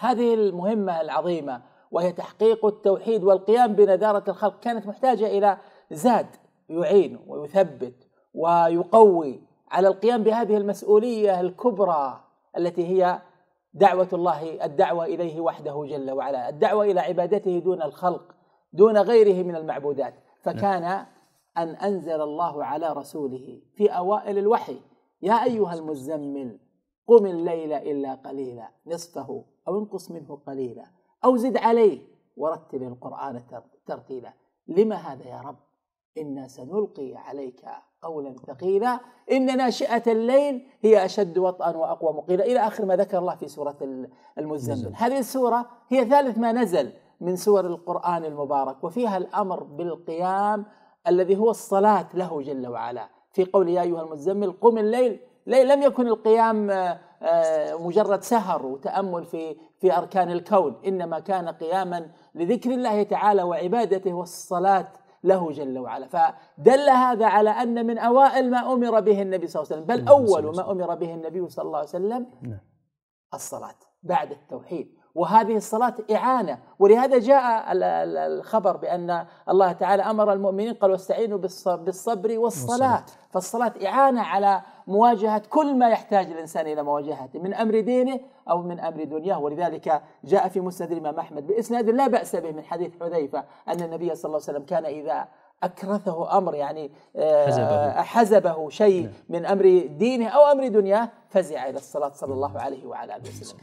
هذه المهمة العظيمة وهي تحقيق التوحيد والقيام بنذارة الخلق كانت محتاجة إلى زاد يعين ويثبت ويقوي على القيام بهذه المسؤولية الكبرى التي هي دعوة الله الدعوة إليه وحده جل وعلا الدعوة إلى عبادته دون الخلق دون غيره من المعبودات. فكان أن أنزل الله على رسوله في أوائل الوحي يا أيها المزمل قم الليل إلا قليلا نصفه أو انقص منه قليلا أو زد عليه ورتل القرآن ترتيلا. لما هذا يا رب؟ إنا سنلقي عليك قولا ثقيلا. إن ناشئة الليل هي أشد وطئا وأقوى مقيلا. إلى آخر ما ذكر الله في سورة المزمل هذه السورة هي ثالث ما نزل من سور القرآن المبارك وفيها الأمر بالقيام الذي هو الصلاة له جل وعلا. في قول يا أيها المزمل قم الليل لم يكن القيام مجرد سهر وتأمل في في أركان الكون إنما كان قياما لذكر الله تعالى وعبادته والصلاة له جل وعلا. فدل هذا على أن من أوائل ما أمر به النبي صلى الله عليه وسلم بل أول ما أمر به النبي صلى الله عليه وسلم نعم. الصلاة بعد التوحيد. وهذه الصلاة إعانة. ولهذا جاء الخبر بأن الله تعالى أمر المؤمنين قال واستعينوا بالصبر والصلاة. فالصلاة إعانة على مواجهة كل ما يحتاج الإنسان إلى مواجهته من أمر دينه أو من أمر دنياه. ولذلك جاء في مسند الإمام أحمد بإسناد لا بأس به من حديث حذيفة أن النبي صلى الله عليه وسلم كان إذا أكرثه أمر يعني آه، حزبه, حزبه شيء نعم. من أمر دينه أو أمر دنياه فزع إلى الصلاة صلى الله عليه وعلى آله وسلم.